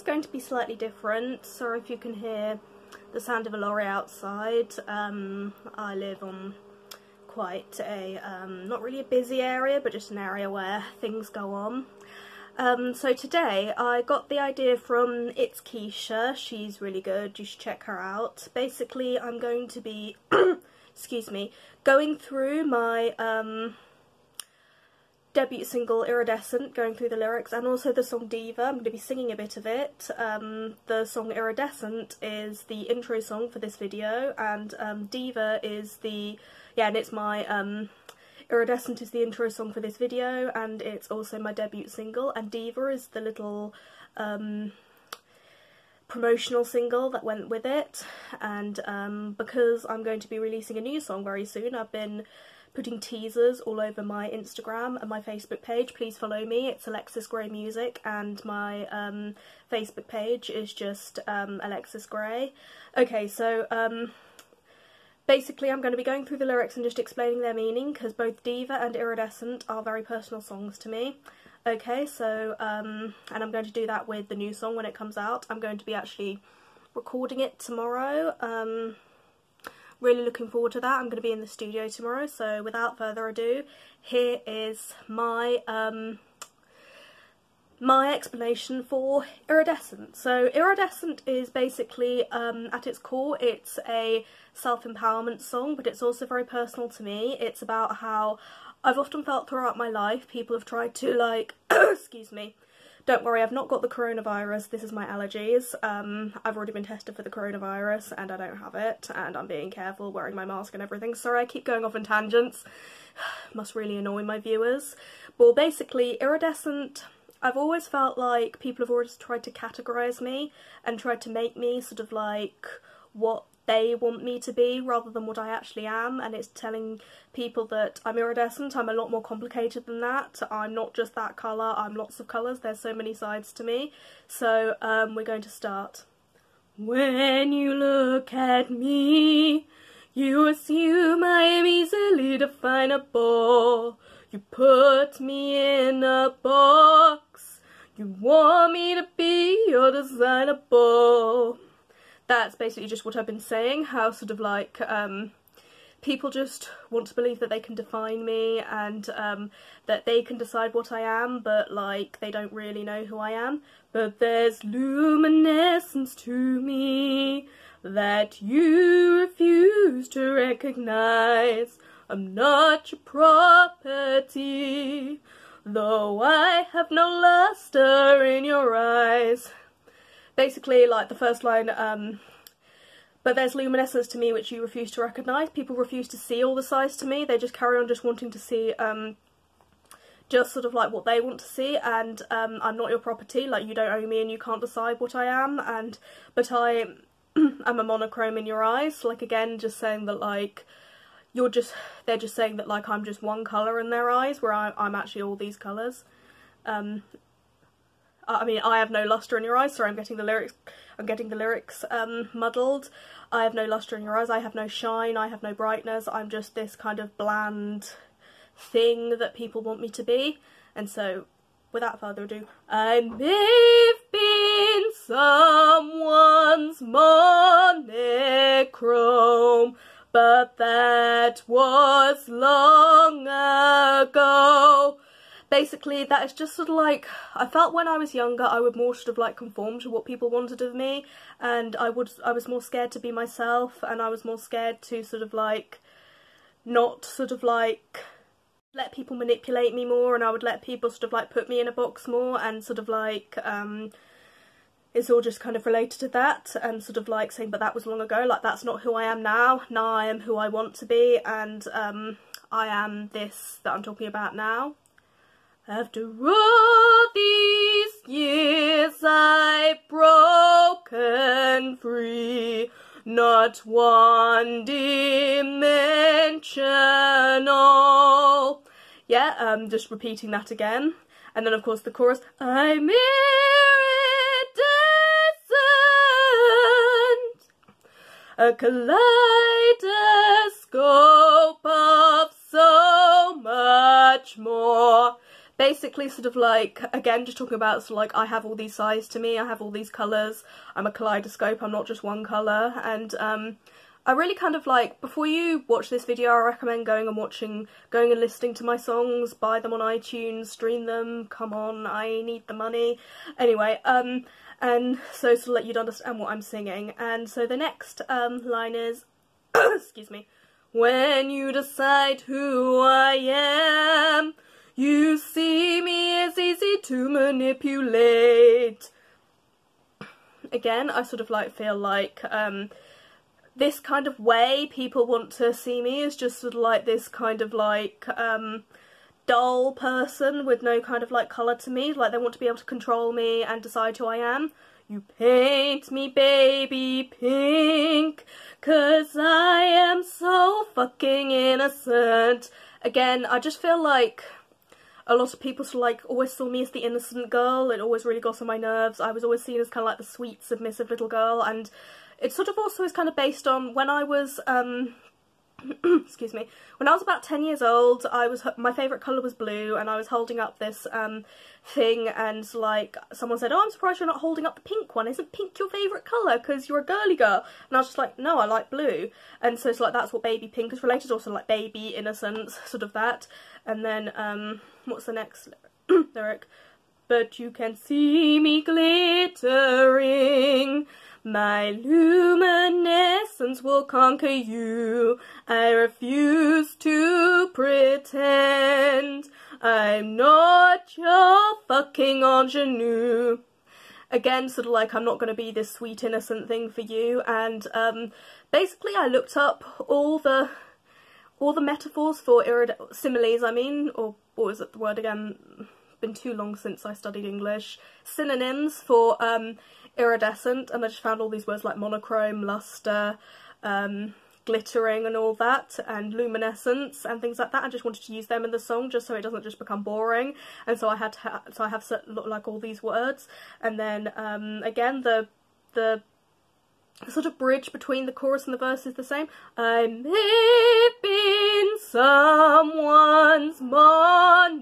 is going to be slightly different. Sorry if you can hear the sound of a lorry outside. Um, I live on quite a, um, not really a busy area, but just an area where things go on. Um, so today I got the idea from ItzKeisha, she's really good, you should check her out. Basically I'm going to be, excuse me, going through my um, debut single Iridescent, going through the lyrics, and also the song Diva. I'm going to be singing a bit of it. Um, the song Iridescent is the intro song for this video, and um, Diva is the, yeah, and it's my, um, Iridescent is the intro song for this video, and it's also my debut single, and Diva is the little, um, promotional single that went with it and um, because I'm going to be releasing a new song very soon I've been putting teasers all over my Instagram and my Facebook page. Please follow me. It's Alexis Grey Music and my um, Facebook page is just um, Alexis Grey. Okay, so um, basically I'm going to be going through the lyrics and just explaining their meaning because both Diva and Iridescent are very personal songs to me. Okay, so, um, and I'm going to do that with the new song when it comes out. I'm going to be actually recording it tomorrow. Really looking forward to that. I'm going to be in the studio tomorrow, so without further ado, here is my um, my explanation for Iridescent. So Iridescent is basically, um, at its core, it's a self-empowerment song, but it's also very personal to me. It's about how I've often felt throughout my life people have tried to like, excuse me, don't worry, I've not got the coronavirus, this is my allergies. Um, I've already been tested for the coronavirus and I don't have it and I'm being careful, wearing my mask and everything. Sorry I keep going off in tangents, must really annoy my viewers. Well basically, Iridescent, I've always felt like people have always tried to categorise me and tried to make me sort of like what they want me to be rather than what I actually am and it's telling people that I'm iridescent, I'm a lot more complicated than that, I'm not just that colour, I'm lots of colours, there's so many sides to me. So um, we're going to start. When you look at me, you assume I am easily definable. You put me in a box, you want me to be your designable that's basically just what I've been saying, how sort of like um, people just want to believe that they can define me and um, that they can decide what I am, but like they don't really know who I am. But there's luminescence to me that you refuse to recognize. I'm not your property, though I have no luster in your eyes basically like the first line um, but there's luminescence to me which you refuse to recognise. People refuse to see all the size to me. They just carry on just wanting to see um, just sort of like what they want to see and um, I'm not your property. Like you don't own me and you can't decide what I am. And But I am a monochrome in your eyes. Like again just saying that like you're just, they're just saying that like I'm just one colour in their eyes where I, am actually all these colours. Um, I mean, I have no luster in your eyes. Sorry, I'm getting the lyrics. I'm getting the lyrics um, muddled. I have no luster in your eyes. I have no shine. I have no brightness. I'm just this kind of bland thing that people want me to be. And so, without further ado, I may have been someone's monochrome, but that was long ago basically that is just sort of like I felt when I was younger I would more sort of like conform to what people wanted of me and I would I was more scared to be myself and I was more scared to sort of like not sort of like let people manipulate me more and I would let people sort of like put me in a box more and sort of like um it's all just kind of related to that and sort of like saying but that was long ago like that's not who I am now. Now I am who I want to be and um I am this that I'm talking about now after all these years I've broken free, not one dimensional. Yeah, um, just repeating that again. And then of course the chorus, I'm iridescent, a kaleidoscope of so much more basically sort of like again just talking about sort of like I have all these sides to me I have all these colours I'm a kaleidoscope I'm not just one colour. And um I really kind of like before you watch this video I recommend going and watching going and listening to my songs buy them on iTunes stream them come on I need the money. Anyway um and so to let you understand what I'm singing. And so the next um line is excuse me when you decide who I am you see me as easy to manipulate. Again, I sort of like feel like um, this kind of way people want to see me is just sort of like this kind of like um, dull person with no kind of like colour to me. Like they want to be able to control me and decide who I am. You paint me baby pink, cause I am so fucking innocent. Again, I just feel like a lot of people like always saw me as the innocent girl. It always really got on my nerves. I was always seen as kind of like the sweet, submissive little girl, and it sort of also is kind of based on when I was um excuse me, when I was about 10 years old, I was my favourite colour was blue and I was holding up this um, thing and like someone said, oh I'm surprised you're not holding up the pink one, isn't pink your favourite colour because you're a girly girl? And I was just like, no I like blue and so it's like that's what baby pink is related, also like baby, innocence, sort of that. And then, um, what's the next lyric? But you can see me glittering my luminescence will conquer you. I refuse to pretend I'm not your fucking ingenue. Again, sort of like I'm not going to be this sweet innocent thing for you. And um, basically, I looked up all the all the metaphors for irid similes. I mean, or what was it the word again? Been too long since I studied English. Synonyms for um, iridescent and I just found all these words like monochrome, luster, um, glittering and all that and luminescence and things like that. I just wanted to use them in the song just so it doesn't just become boring and so I had to so I have like all these words and then um, again the the sort of bridge between the chorus and the verse is the same. I may be someone's monochrome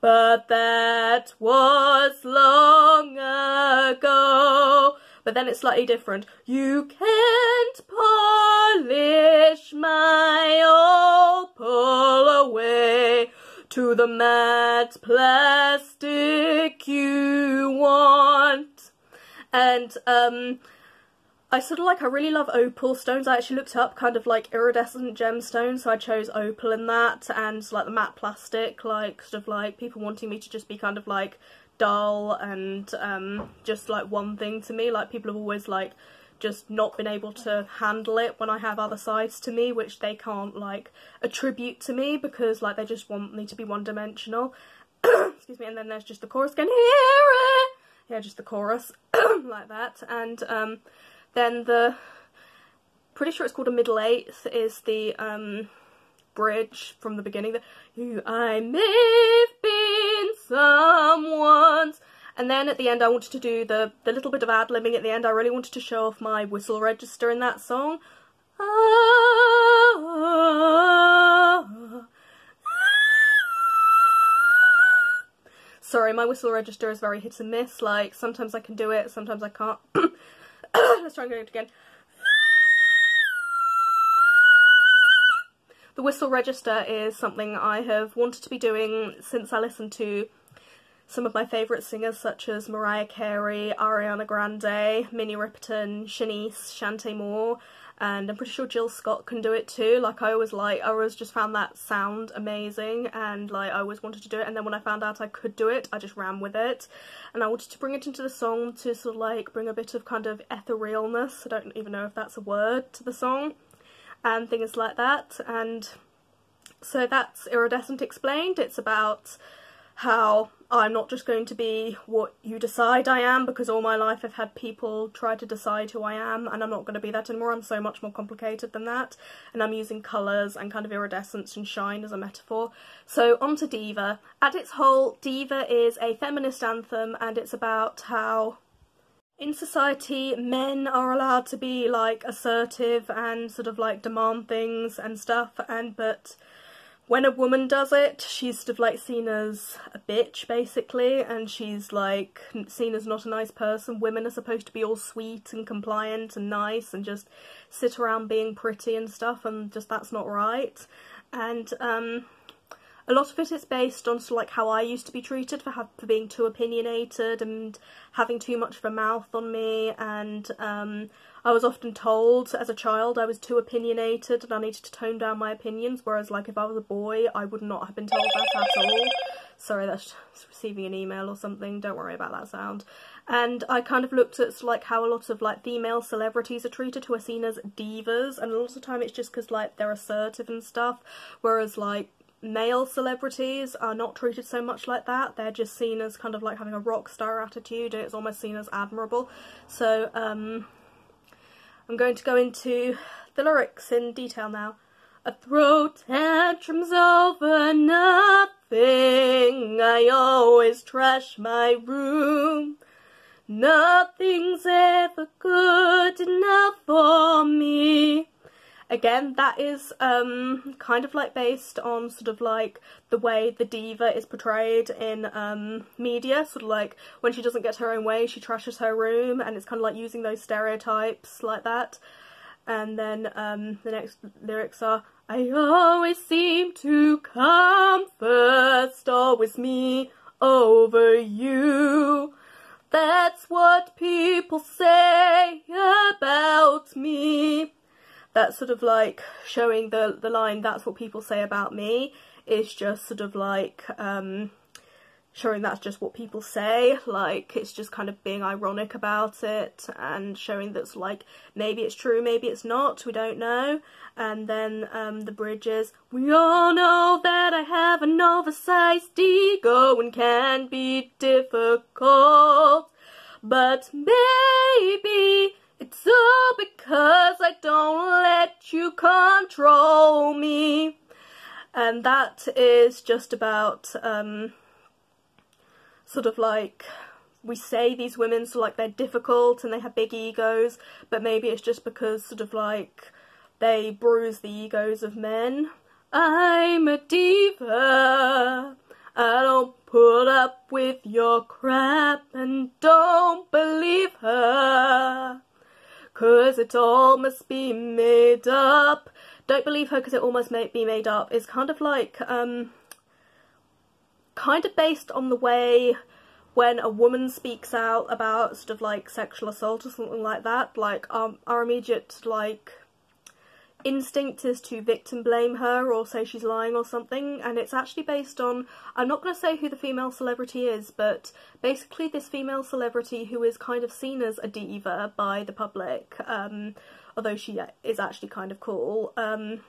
but that was long ago. But then it's slightly different. You can't polish my opal away to the matte plastic you want. And um I sort of like, I really love opal stones. I actually looked up kind of like iridescent gemstones, so I chose opal in that, and like the matte plastic, like sort of like people wanting me to just be kind of like dull and um, just like one thing to me. Like people have always like just not been able to handle it when I have other sides to me, which they can't like attribute to me because like they just want me to be one dimensional. Excuse me, and then there's just the chorus going, hear it! Yeah, just the chorus, like that, and um, then the, pretty sure it's called a middle eighth, is the um, bridge from the beginning. The, I may have been someone's. And then at the end I wanted to do the, the little bit of ad-libbing at the end. I really wanted to show off my whistle register in that song. Sorry, my whistle register is very hit and miss. Like, sometimes I can do it, sometimes I can't. Let's try and do it again. The whistle register is something I have wanted to be doing since I listened to some of my favourite singers such as Mariah Carey, Ariana Grande, Minnie Riperton, Shanice, Chanté Moore, and I'm pretty sure Jill Scott can do it too. Like I always like, I always just found that sound amazing and like I always wanted to do it and then when I found out I could do it, I just ran with it. And I wanted to bring it into the song to sort of like bring a bit of kind of etherealness, I don't even know if that's a word, to the song and things like that. And so that's Iridescent Explained. It's about how I'm not just going to be what you decide I am because all my life I've had people try to decide who I am and I'm not going to be that anymore. I'm so much more complicated than that and I'm using colours and kind of iridescence and shine as a metaphor. So on to Diva. At its whole, Diva is a feminist anthem and it's about how in society men are allowed to be like assertive and sort of like demand things and stuff and but when a woman does it, she's sort of like seen as a bitch basically, and she's like seen as not a nice person. Women are supposed to be all sweet and compliant and nice and just sit around being pretty and stuff, and just that's not right. And um, a lot of it is based on sort of like how I used to be treated for, for being too opinionated and having too much of a mouth on me and um, I was often told as a child I was too opinionated and I needed to tone down my opinions whereas like if I was a boy I would not have been told that at all. Sorry that's receiving an email or something, don't worry about that sound. And I kind of looked at like how a lot of like female celebrities are treated who are seen as divas and a lot of the time it's just because like they're assertive and stuff whereas like male celebrities are not treated so much like that. They're just seen as kind of like having a rock star attitude and it's almost seen as admirable. So um, I'm going to go into the lyrics in detail now. I throw tantrums over nothing. I always trash my room. Nothing's ever good enough for me. Again, that is um, kind of like based on sort of like the way the diva is portrayed in um, media. Sort of like when she doesn't get her own way, she trashes her room, and it's kind of like using those stereotypes like that. And then um, the next lyrics are, I always seem to come first, always me over you. That's what people say that's sort of like showing the the line that's what people say about me is just sort of like um showing that's just what people say. Like it's just kind of being ironic about it and showing that's like maybe it's true maybe it's not we don't know. And then um the bridges we all know that i have an oversized ego and can be difficult but maybe it's all because you control me. And that is just about, um, sort of like, we say these women so like they're difficult and they have big egos, but maybe it's just because sort of like they bruise the egos of men. I'm a diva. I don't put up with your crap and don't believe her. Cause it all must be made up. Don't believe her because it all must be made up is kind of like, um, kind of based on the way when a woman speaks out about sort of like sexual assault or something like that, like um, our immediate like instinct is to victim blame her or say she's lying or something and it's actually based on I'm not going to say who the female celebrity is but basically this female celebrity who is kind of seen as a diva by the public um, although she is actually kind of cool um,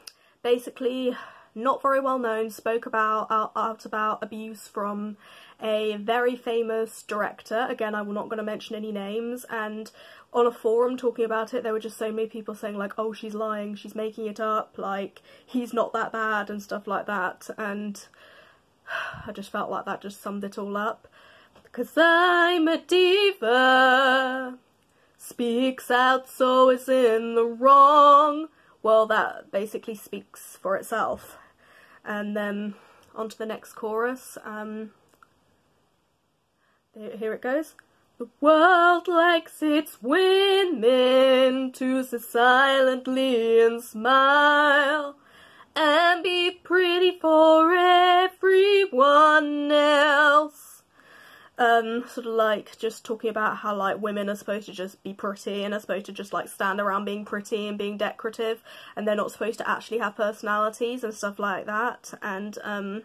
basically not very well known spoke about out, out about abuse from a very famous director again I'm not going to mention any names and on a forum talking about it, there were just so many people saying like, oh, she's lying, she's making it up, like, he's not that bad and stuff like that. And I just felt like that just summed it all up. Because I'm a diva, speaks out so is in the wrong. Well, that basically speaks for itself. And then on to the next chorus. Um, here it goes. The world likes its women to sit silently and smile and be pretty for everyone else. Um, sort of like just talking about how like women are supposed to just be pretty and are supposed to just like stand around being pretty and being decorative and they're not supposed to actually have personalities and stuff like that and um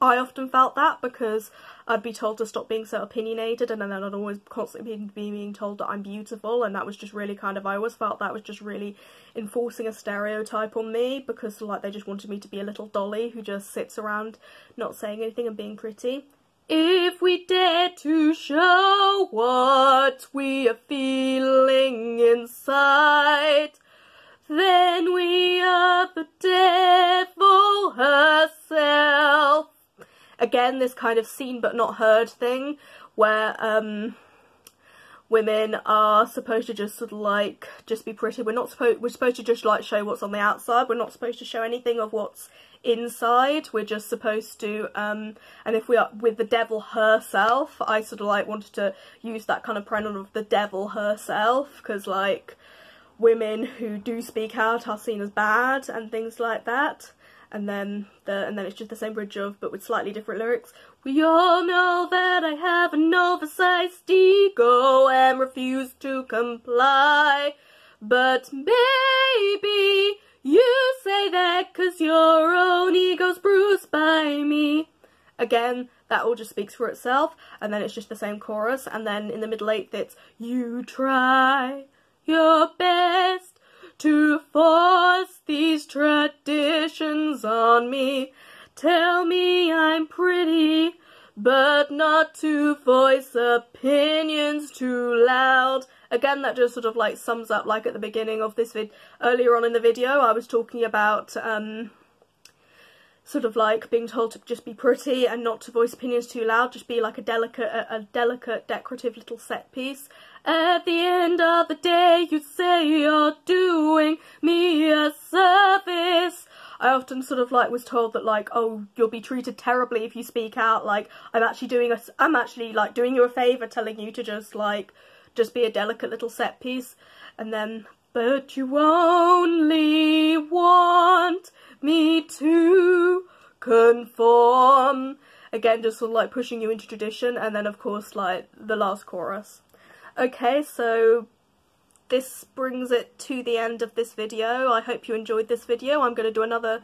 I often felt that because I'd be told to stop being so opinionated and then I'd always constantly be being told that I'm beautiful and that was just really kind of, I always felt that was just really enforcing a stereotype on me because like they just wanted me to be a little dolly who just sits around not saying anything and being pretty. If we dare to show what we are feeling inside, then we are the devil herself. Again this kind of seen but not heard thing where um women are supposed to just sort of like just be pretty. We're not supposed we're supposed to just like show what's on the outside. We're not supposed to show anything of what's inside. We're just supposed to um and if we are with the devil herself i sort of like wanted to use that kind of pronoun of the devil herself because like women who do speak out are seen as bad and things like that and then the and then it's just the same bridge of but with slightly different lyrics. We all know that I have an oversized ego and refuse to comply. But maybe you say that cause your own ego's bruised by me. Again, that all just speaks for itself, and then it's just the same chorus, and then in the middle eighth it's You try your best to force these traditions on me. Tell me I'm pretty, but not to voice opinions too loud. Again, that just sort of like sums up like at the beginning of this vid. Earlier on in the video, I was talking about um, sort of like being told to just be pretty and not to voice opinions too loud, just be like a delicate, a, a delicate, decorative little set piece. At the end of the day, you say you're doing me a service. I often sort of like was told that like, oh, you'll be treated terribly if you speak out. Like, I'm actually doing a, I'm actually like doing you a favour telling you to just like, just be a delicate little set piece. And then, but you only want me to conform. Again, just sort of like pushing you into tradition. And then of course like the last chorus. Okay, so this brings it to the end of this video. I hope you enjoyed this video. I'm going to do another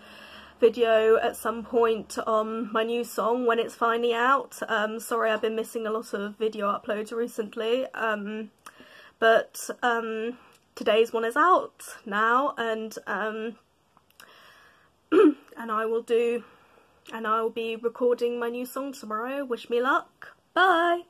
video at some point on my new song when it's finally out. Um, sorry I've been missing a lot of video uploads recently, um, but um, today's one is out now and um, and I will do and I will be recording my new song tomorrow. Wish me luck. Bye!